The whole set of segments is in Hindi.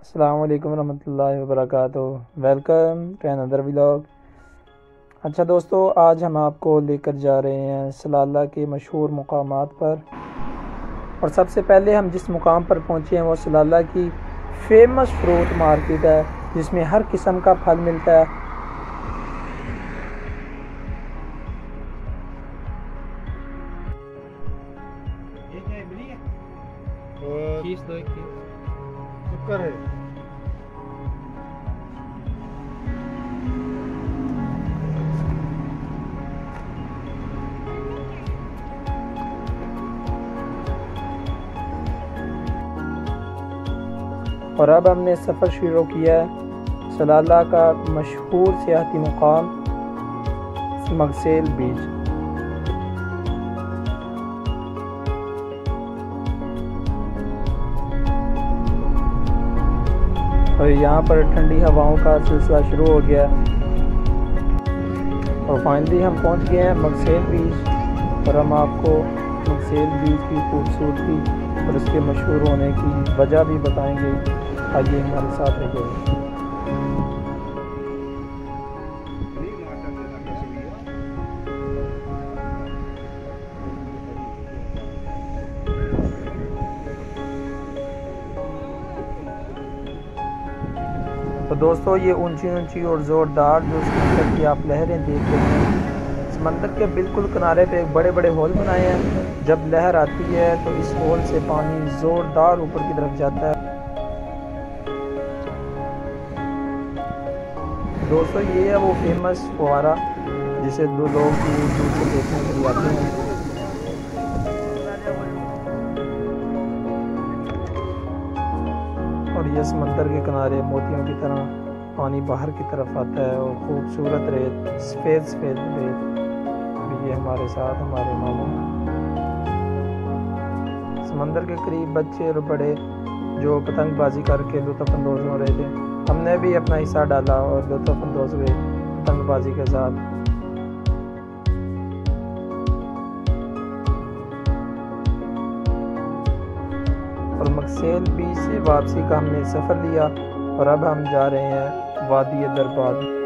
अस्सलाम वालेकुम रहमतुल्लाहि व बरकातुहू वेलकम टू अनदर व्लॉग अच्छा दोस्तों आज हम आपको लेकर जा रहे हैं सलाला के मशहूर मुकामात पर। और सबसे पहले हम जिस मुकाम पर पहुँचे हैं वो सलाला की फ़ेमस फ्रूट मार्केट है जिसमें हर किस्म का फल मिलता है। और शुक्र है और अब हमने सफ़र शुरू किया सलाला का मशहूर सियाती मुकाम मगसेल बीच। और यहाँ पर ठंडी हवाओं का सिलसिला शुरू हो गया। और फाइनली हम पहुँच गए हैं मगसेल बीच और हम आपको मगसेल बीच की खूबसूरती और इसके मशहूर होने की वजह भी बताएँगे। आइए हमारे साथ रहिए तो दोस्तों, ये ऊँची ऊँची और ज़ोरदार जो समंदर की आप लहरें देख रहे हैं समंदर के बिल्कुल किनारे पे एक बड़े बड़े होल बनाए हैं। जब लहर आती है तो इस होल से पानी ज़ोरदार ऊपर की तरफ़ जाता है। दोस्तों, ये है वो फ़ेमस फुहारा जिसे दो लोग दूर से देखने के लिए आते हैं। और ये समंदर के किनारे मोतियों की तरह पानी बाहर की तरफ़ आता है और खूबसूरत रेत सफ़ेद सफ़ेद रेत और ये हमारे साथ, हमारे मामू। समंदर के करीब बच्चे और बड़े जो पतंगबाजी करके लुत्फानंदोज हो रहे थे हमने भी अपना हिस्सा डाला और लुत्फानंदोज हुए पतंगबाजी के साथ। और मकसेल बीच से वापसी का हमने सफ़र लिया और अब हम जा रहे हैं वादी दरबार।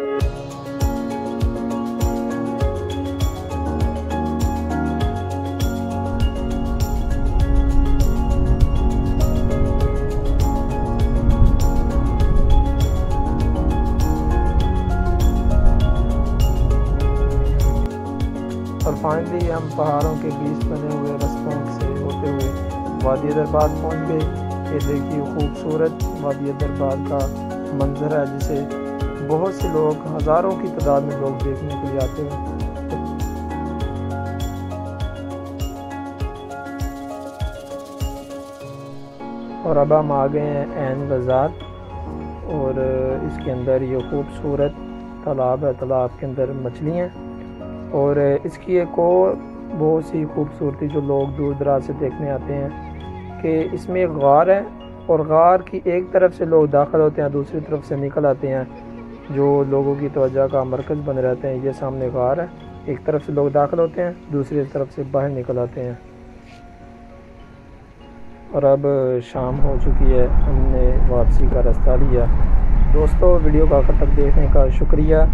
और फाइनली हम पहाड़ों के बीच बने हुए रस्तों से होते हुए वादी दरबार पहुँच गए ये देखिए खूबसूरत वादी दरबार का मंजर है, जिसे बहुत से लोग, हज़ारों की तादाद में लोग देखने के लिए आते हैं। और अब हम आ गए हैं एन बाज़ार, और इसके अंदर ये खूबसूरत तालाब है। तालाब के अंदर मछलियाँ और इसकी एक और बहुत सी खूबसूरती जो लोग दूर दराज से देखने आते हैं कि इसमें एक गार है और गार की एक तरफ़ से लोग दाखिल होते हैं, दूसरी तरफ़ से निकल आते हैं, जो लोगों की तवज्जो का मरकज़ बन रहते हैं। ये सामने गार है, एक तरफ़ से लोग दाखिल होते हैं, दूसरी तरफ़ से बाहर निकल आते हैं। और अब शाम हो चुकी है, हमने वापसी का रास्ता लिया। दोस्तों, वीडियो का आखिर तक देखने का शुक्रिया।